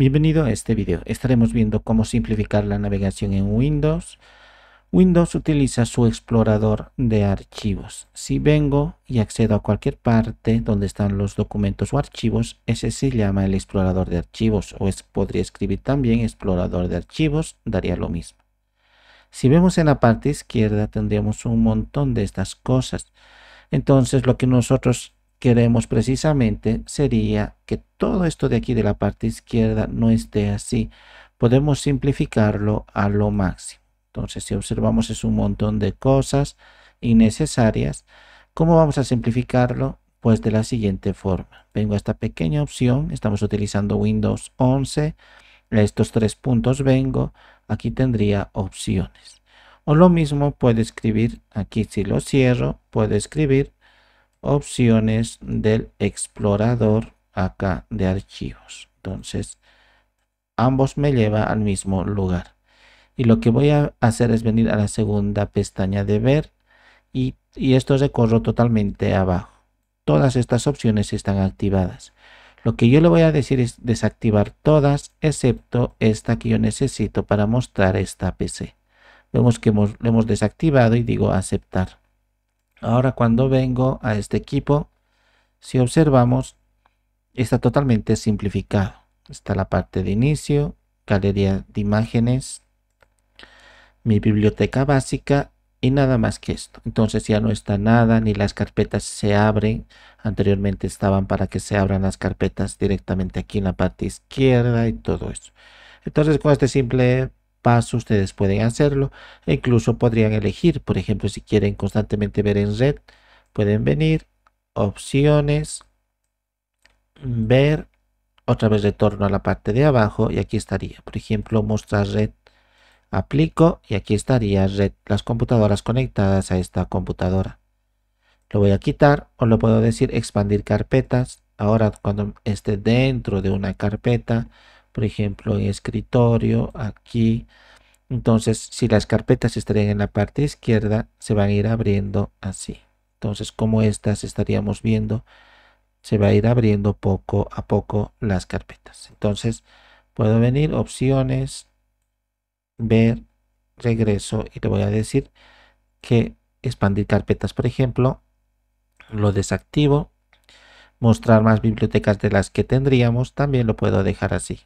Bienvenido a este video. Estaremos viendo cómo simplificar la navegación en Windows. Windows utiliza su explorador de archivos. Si vengo y accedo a cualquier parte donde están los documentos o archivos, ese se llama el explorador de archivos o es, podría escribir también explorador de archivos, daría lo mismo. Si vemos en la parte izquierda tendríamos un montón de estas cosas. Entonces lo que nosotros queremos precisamente sería que todo esto de aquí de la parte izquierda no esté así. Podemos simplificarlo a lo máximo. Entonces, si observamos es un montón de cosas innecesarias. ¿Cómo vamos a simplificarlo? Pues de la siguiente forma. Vengo a esta pequeña opción. Estamos utilizando Windows 11. A estos tres puntos vengo. Aquí tendría opciones. O lo mismo puede escribir, aquí si lo cierro, puede escribir opciones del explorador acá de archivos. Entonces, ambos me lleva al mismo lugar. Y lo que voy a hacer es venir a la segunda pestaña de ver y, y esto recorro totalmente abajo. Todas estas opciones están activadas. Lo que yo le voy a decir es desactivar todas excepto esta que yo necesito para mostrar esta PC. Vemos que hemos, lo hemos desactivado y digo aceptar. Ahora cuando vengo a este equipo, si observamos, está totalmente simplificado. Está la parte de inicio, galería de imágenes, mi biblioteca básica y nada más que esto. Entonces ya no está nada, ni las carpetas se abren. Anteriormente estaban para que se abran las carpetas directamente aquí en la parte izquierda y todo eso. Entonces con este simple paso ustedes pueden hacerlo e incluso podrían elegir por ejemplo si quieren constantemente ver en red pueden venir opciones ver otra vez retorno a la parte de abajo y aquí estaría por ejemplo mostrar red. Aplico y aquí estaría red las computadoras conectadas a esta computadora. Lo voy a quitar o lo puedo decir expandir carpetas. Ahora cuando esté dentro de una carpeta por ejemplo en escritorio aquí. Entonces si las carpetas estarían en la parte izquierda se van a ir abriendo así. Entonces como estas estaríamos viendo se va a ir abriendo poco a poco las carpetas. Entonces puedo venir opciones ver regreso y le voy a decir que expandir carpetas. Por ejemplo lo desactivo mostrar más bibliotecas de las que tendríamos también lo puedo dejar así